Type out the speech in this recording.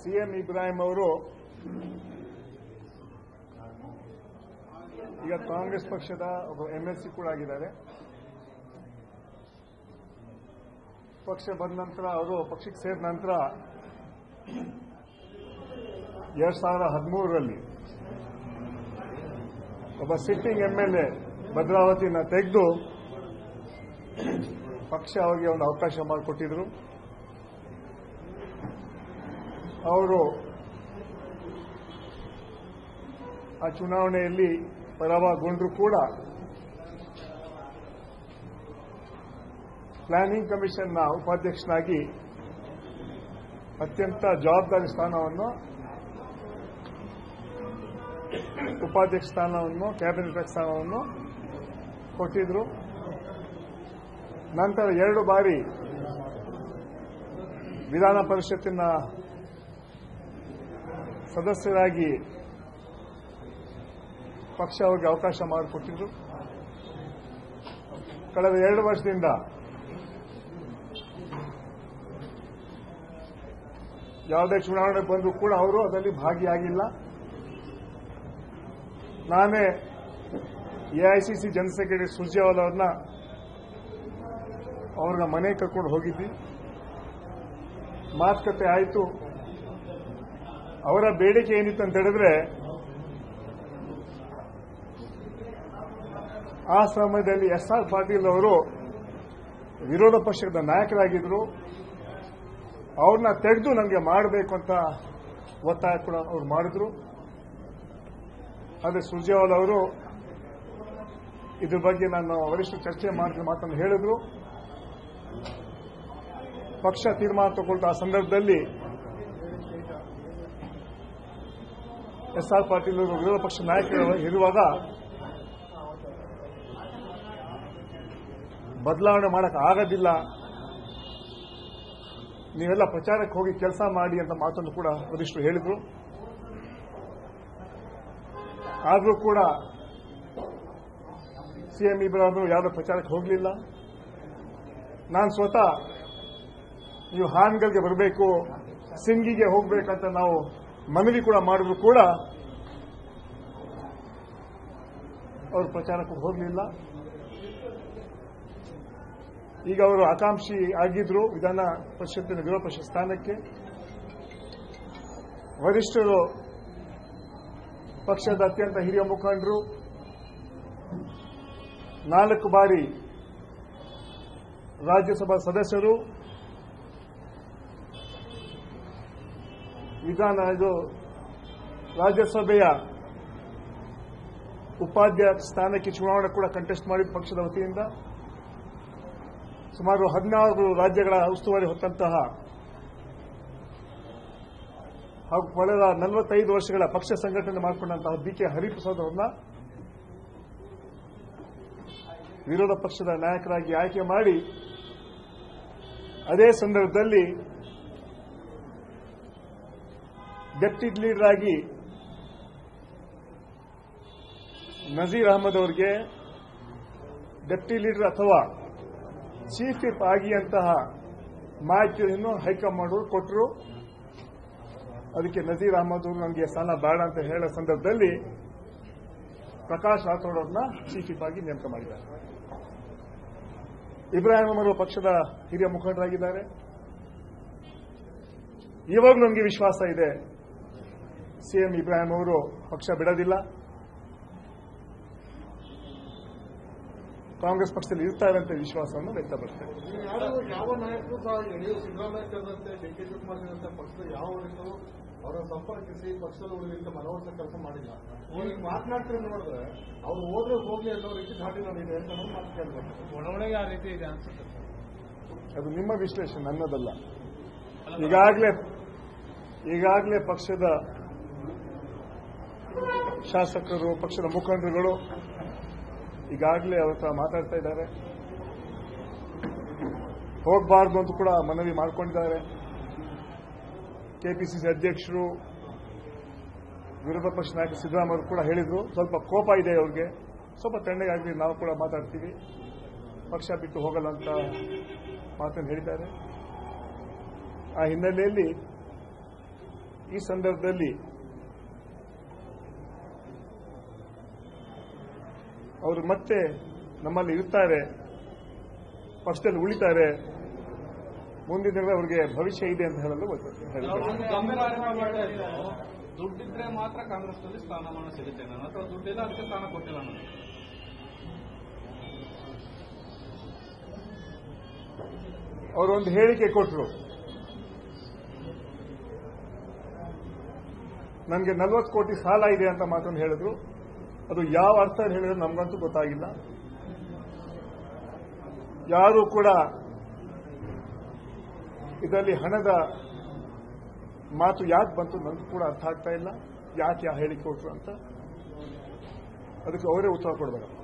CM Ibrahim ಅವರು ಈಗ ಕಾಂಗ್ರೆಸ್ ಪಕ್ಷದ ಒಬ್ಬ ಎಂಎಲ್ಸಿ ಕೂಡ ಆಗಿದ್ದಾರೆ. ಪಕ್ಷ ಬಂದ ನಂತರ ಅವರು ಪಕ್ಷಕ್ಕೆ ಸೇರಿದ ನಂತರ ಎರಡ್ ಸಾವಿರದ ಹದಿಮೂರರಲ್ಲಿ ಒಬ್ಬ ಸಿಟ್ಟಿಂಗ್ ಎಂಎಲ್ಎ ಭದ್ರಾವತಿನ ತೆಗೆದು ಪಕ್ಷ ಅವರಿಗೆ ಒಂದು ಅವಕಾಶ ಮಾಡಿಕೊಟ್ಟಿದ್ರು. ಅವರು ಆ ಚುನಾವಣೆಯಲ್ಲಿ ಪರಾಭವಗೊಂಡ್ರು ಕೂಡ ಪ್ಲಾನಿಂಗ್ ಕಮಿಷನ್ನ ಉಪಾಧ್ಯಕ್ಷನಾಗಿ ಅತ್ಯಂತ ಜವಾಬ್ದಾರಿ ಸ್ಥಾನವನ್ನು ಉಪಾಧ್ಯಕ್ಷ ಸ್ಥಾನವನ್ನು, ಕ್ಯಾಬಿನೆಟ್ ಸ್ಥಾನವನ್ನು ಕೊಟ್ಟಿದ್ರು. ನಂತರ ಎರಡು ಬಾರಿ ವಿಧಾನ ಪರಿಷತ್ತಿನ ಸದಸ್ಯರಾಗಿ ಪಕ್ಷ ಅವರಿಗೆ ಅವಕಾಶ ಮಾಡಿಕೊಟ್ಟಿದ್ರು. ಕಳೆದ ಎರಡು ವರ್ಷದಿಂದ ಯಾವುದೇ ಚುನಾವಣೆ ಬಂದರೂ ಕೂಡ ಅವರು ಅದರಲ್ಲಿ ಭಾಗಿಯಾಗಿಲ್ಲ. ನಾನೇ ಎಐಸಿಸಿ ಜನರಲ್ ಸೆಕ್ರೆಟರಿ ಸುರ್ಜೇವಾಲ್ ಅವ್ರನ್ನ ಅವ್ರನ್ನ ಮನೆ ಕರ್ಕೊಂಡು ಹೋಗಿದ್ವಿ ಮಾತುಕತೆ ಆಯಿತು. ಅವರ ಬೇಡಿಕೆ ಏನಿತ್ತು ಅಂತ ಹೇಳಿದ್ರೆ, ಆ ಸಮಯದಲ್ಲಿ ಎಸ್ ಆರ್ ಪಾಟೀಲ್ ಅವರು ವಿರೋಧ ಪಕ್ಷದ ನಾಯಕರಾಗಿದ್ರು. ಅವ್ರನ್ನ ತೆಗೆದು ನನಗೆ ಮಾಡಬೇಕು ಅಂತ ಒತ್ತಾಯ ಕೂಡ ಅವ್ರು ಮಾಡಿದ್ರು. ಆದರೆ ಸುರ್ಜೇವಾಲ್ ಅವರು ಇದ್ರ ಬಗ್ಗೆ ನಾನು ವರಿಷ್ಠ ಚರ್ಚೆ ಮಾಡಿದ ಮಾತನ್ನು ಹೇಳಿದ್ರು. ಪಕ್ಷ ತೀರ್ಮಾನ ತಗೊಳ್ತಾ ಆ ಸಂದರ್ಭದಲ್ಲಿ ಎಸ್ ಆರ್ ಪಾಟೀಲ್ ವಿರೋಧ ಪಕ್ಷ ನಾಯಕರು ಇರುವಾಗ ಬದಲಾವಣೆ ಮಾಡಕ್ ಆಗೋದಿಲ್ಲ. ನೀವೆಲ್ಲ ಪ್ರಚಾರಕ್ಕೆ ಹೋಗಿ ಕೆಲಸ ಮಾಡಿ ಅಂತ ಮಾತನ್ನು ಕೂಡ ವರಿಷ್ಠರು ಹೇಳಿದ್ರು. ಆದರೂ ಕೂಡ ಸಿಎಂ ಇಬ್ರಾಹಿಂ ಯಾರು ಪ್ರಚಾರಕ್ಕೆ ಹೋಗಲಿಲ್ಲ. ನಾನು ಸ್ವತಃ ನೀವು ಹಾನ್ಗಳಿಗೆ ಬರಬೇಕು, ಸಿಂಗಿಗೆ ಹೋಗಬೇಕಂತ ನಾವು ಮನವಿ ಕೂಡ ಮಾಡಿದ್ರು ಕೂಡ ಅವರು ಪ್ರಚಾರಕ್ಕೆ ಹೋಗಲಿಲ್ಲ. ಈಗ ಅವರು ಆಕಾಂಕ್ಷಿ ಆಗಿದ್ರು ವಿಧಾನ ಪರಿಷತ್ತಿನ ವಿರೋಧ ಪಕ್ಷ ಸ್ಥಾನಕ್ಕೆ. ವರಿಷ್ಠರು ಪಕ್ಷದ ಅತ್ಯಂತ ಹಿರಿಯ ಮುಖಂಡರು. ನಾಲ್ಕು ಬಾರಿ ರಾಜ್ಯಸಭಾ ಸದಸ್ಯರು. ವಿಧಾನ ಇದು ರಾಜ್ಯಸಭೆಯ ಉಪಾಧ್ಯಕ್ಷ ಸ್ಥಾನಕ್ಕೆ ಚುನಾವಣೆ ಕೂಡ ಕಂಟೆಸ್ಟ್ ಮಾಡಿ ಪಕ್ಷದ ವತಿಯಿಂದ ಸುಮಾರು ಹದಿನಾರು ರಾಜ್ಯಗಳ ಉಸ್ತುವಾರಿ ಹೊತ್ತಂತಹ ಹಾಗೂ ಕಳೆದ ನಲವತ್ತೈದು ವರ್ಷಗಳ ಪಕ್ಷ ಸಂಘಟನೆ ಮಾಡಿಕೊಂಡಂತಹ ಬಿಕೆ ಹರಿಪ್ರಸಾದ್ ಅವರನ್ನ ವಿರೋಧ ಪಕ್ಷದ ನಾಯಕರಾಗಿ ಆಯ್ಕೆ ಮಾಡಿ, ಅದೇ ಸಂದರ್ಭದಲ್ಲಿ ಡೆಪ್ಟಿ ಲೀಡರ್ ಆಗಿ ನಜೀರ್ ಅಹಮದ್ ಅವರಿಗೆ ಡೆಪ್ಟಿ ಲೀಡರ್ ಅಥವಾ ಚೀಫ್ ವಿಪ್ ಆಗಿ ಅಂತಹ ಮಾಹಿತಿಯನ್ನು ಹೈಕಮಾಂಡ್ ಅವರು ಕೊಟ್ಟರು ಅದಕ್ಕೆ ನಜೀರ್ ಅಹಮದ್ ಅವರು ನನಗೆ ಸ್ಥಾನ ಬೇಡ ಅಂತ ಹೇಳೋ ಸಂದರ್ಭದಲ್ಲಿ ಪ್ರಕಾಶ್ ರಾಥೋಡ್ ಅವ್ರನ್ನ ಚೀಫ್ ವಿಪ್ ಆಗಿ ನೇಮಕ ಮಾಡಿದ್ದಾರೆ. ಇಬ್ರಾಹಿಂ ಅವರು ಪಕ್ಷದ ಹಿರಿಯ ಮುಖಂಡರಾಗಿದ್ದಾರೆ. ಇವಾಗಲೂ ನನಗೆ ವಿಶ್ವಾಸ ಇದೆ. ಸಿಎಂ ಇಬ್ರಾಹಿಂ ಅವರು ಪಕ್ಷ ಬಿಡೋದಿಲ್ಲ. ಕಾಂಗ್ರೆಸ್ ಪಕ್ಷದಲ್ಲಿ ಇರ್ತಾರೆ ಅಂತ ವಿಶ್ವಾಸವನ್ನು ವ್ಯಕ್ತಪಡಿಸ್ತೇನೆ ಯಾರು ಯಾವ ನಾಯಕರು ಸಹ ಯಡಿಯೂರು ಸಿದ್ದರಾಮಯ್ಯ ಸೇರಿದಂತೆ ಡಿ ಕೆ ಪಕ್ಷದ ಯಾವ ವರಿಷ್ಠರು ಅವರ ಸಂಪರ್ಕಿಸಿ ಪಕ್ಷದ ಉಳಿದಂತೆ ಮನವೊಲಿಸೋ ಕೆಲಸ ಮಾಡಿಲ್ಲ. ಈಗ ಮಾತನಾಡ್ತಿರೋ ನೋಡಿದ್ರೆ ಅವ್ರು ಹೋದ್ರೆ ಹೋಗ್ಲಿ ಅನ್ನೋ ರೀತಿ ಧಾಟಿ ನೋಡಿದೆ ಅಂತ ಮಾತು ಕೇಳ್ಬೇಕು ಒಳಗೊಳಗೆ ಆ ರೀತಿ ಇದೆ ಅನ್ಸುತ್ತೆ ಅದು ನಿಮ್ಮ ವಿಶ್ಲೇಷಣೆ ನನ್ನದಲ್ಲ. ಈಗಾಗಲೇ ಈಗಾಗಲೇ ಪಕ್ಷದ ಶಾಸಕರು, ಪಕ್ಷದ ಮುಖಂಡರುಗಳು ಈಗಾಗಲೇ ಅವ್ರ ಮಾತಾಡ್ತಾ ಇದ್ದಾರೆ. ಹೋಗಬಾರ್ದು ಅಂತ ಕೂಡ ಮನವಿ ಮಾಡಿಕೊಂಡಿದ್ದಾರೆ. ಕೆಪಿಸಿಸಿ ಅಧ್ಯಕ್ಷರು, ವಿರೋಧ ಪಕ್ಷ ನಾಯಕ ಸಿದ್ದರಾಮಯ್ಯ ಕೂಡ ಹೇಳಿದ್ರು. ಸ್ವಲ್ಪ ಕೋಪ ಇದೆ ಅವ್ರಿಗೆ. ಸ್ವಲ್ಪ ತಣ್ಣಗಾಗಲಿ ನಾವು ಕೂಡ ಮಾತಾಡ್ತೀವಿ. ಪಕ್ಷ ಬಿಟ್ಟು ಹೋಗಲ್ಲ ಅಂತ ಮಾತನ್ನು ಹೇಳಿದ್ದಾರೆ. ಆ ಹಿನ್ನೆಲೆಯಲ್ಲಿ ಈ ಸಂದರ್ಭದಲ್ಲಿ ಅವರು ಮತ್ತೆ ನಮ್ಮಲ್ಲಿ ಇರ್ತಾರೆ ಪಕ್ಷದಲ್ಲಿ ಉಳಿತಾರೆ ಮುಂದಿನ ದಿನ ಅವರಿಗೆ ಭವಿಷ್ಯ ಇದೆ ಅಂತ ಹೇಳಲು ದುಡ್ಡಿದ್ರೆ ಮಾತ್ರ ಕಾಂಗ್ರೆಸ್ನಲ್ಲಿ ಸ್ಥಾನಮಾನ ಸಿಗುತ್ತೆ ನಾನು ಅಥವಾ ದುಡ್ಡಿಲ್ಲ ಅದಕ್ಕೆ ಸ್ಥಾನ ಕೊಟ್ಟಿಲ್ಲ ನಾನು ಅವರು ಒಂದು ಹೇಳಿಕೆ ಕೊಟ್ಟರು ನನಗೆ ನಲ್ವತ್ತು ಕೋಟಿ ಸಾಲ ಇದೆ ಅಂತ ಮಾತನ್ನು ಹೇಳಿದ್ರು. ಅದು ಯಾವ ಅರ್ಥ ಹೇಳಿದ್ರು ನಮಗಂತೂ ಗೊತ್ತಾಗಿಲ್ಲ. ಯಾರು ಕೂಡ ಇದರಲ್ಲಿ ಹಣದ ಮಾತು ಯಾಕೆ ಬಂತು ನನಗೂ ಕೂಡ ಅರ್ಥ ಆಗ್ತಾ ಇಲ್ಲ. ಯಾಕೆ ಹೇಳಿಕೊಟ್ರು ಅಂತ? ಅದಕ್ಕೆ ಅವರೇ ಉತ್ತರ ಕೊಡಬೇಕು